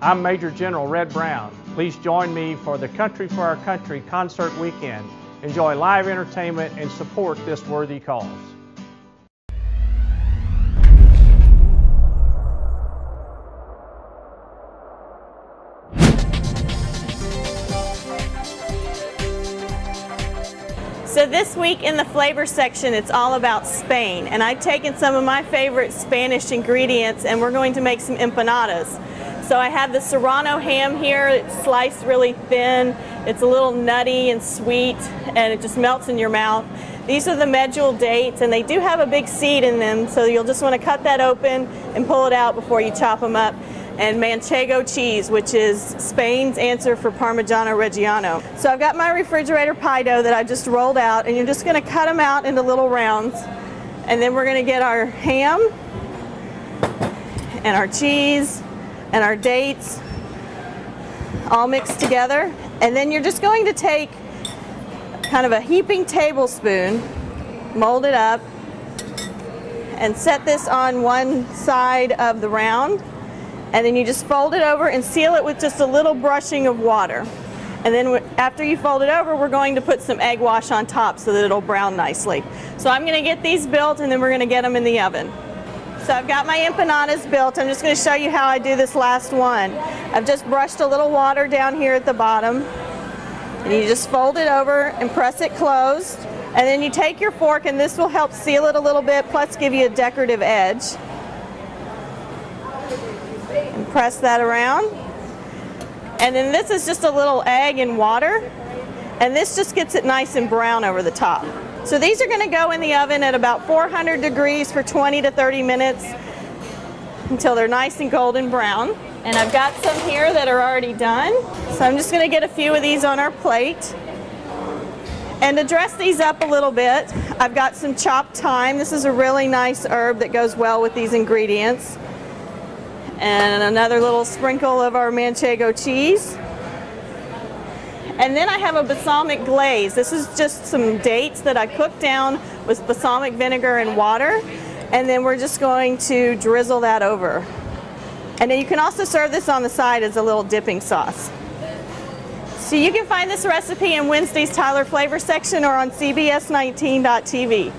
I'm Major General Red Brown. Please join me for the Country for Our Country concert weekend. Enjoy live entertainment and support this worthy cause. So this week in the flavor section, it's all about Spain. And I've taken some of my favorite Spanish ingredients and we're going to make some empanadas. So I have the serrano ham here. It's sliced really thin. It's a little nutty and sweet and it just melts in your mouth. These are the medjool dates and they do have a big seed in them. So you'll just want to cut that open and pull it out before you chop them up and manchego cheese, which is Spain's answer for Parmigiano Reggiano. So I've got my refrigerator pie dough that I just rolled out, and you're just gonna cut them out into little rounds. And then we're gonna get our ham and our cheese and our dates all mixed together. And then you're just going to take kind of a heaping tablespoon, mold it up, and set this on one side of the round and then you just fold it over and seal it with just a little brushing of water. And then after you fold it over, we're going to put some egg wash on top so that it'll brown nicely. So I'm gonna get these built and then we're gonna get them in the oven. So I've got my empanadas built. I'm just gonna show you how I do this last one. I've just brushed a little water down here at the bottom. And you just fold it over and press it closed. And then you take your fork and this will help seal it a little bit, plus give you a decorative edge and press that around. And then this is just a little egg and water. And this just gets it nice and brown over the top. So these are going to go in the oven at about 400 degrees for 20 to 30 minutes until they're nice and golden brown. And I've got some here that are already done. So I'm just going to get a few of these on our plate. And to dress these up a little bit, I've got some chopped thyme. This is a really nice herb that goes well with these ingredients and another little sprinkle of our manchego cheese. And then I have a balsamic glaze. This is just some dates that I cooked down with balsamic vinegar and water. And then we're just going to drizzle that over. And then you can also serve this on the side as a little dipping sauce. So you can find this recipe in Wednesday's Tyler Flavor section or on CBS19.tv.